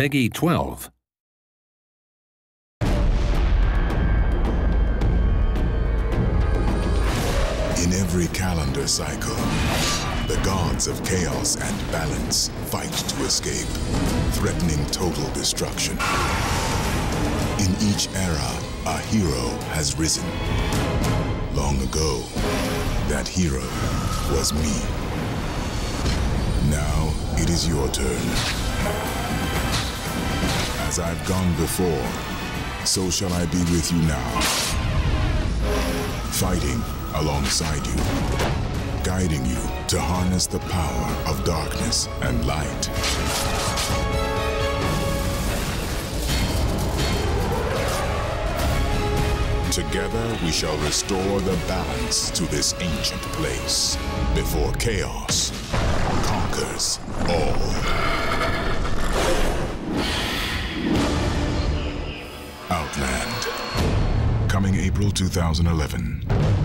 PEGI 12. In every calendar cycle, the gods of chaos and balance fight to escape, threatening total destruction. In each era, a hero has risen. Long ago, that hero was me. Now it is your turn. As I've gone before, so shall I be with you now. Fighting alongside you, guiding you to harness the power of darkness and light. Together we shall restore the balance to this ancient place before chaos conquers Outland. Coming April 2011.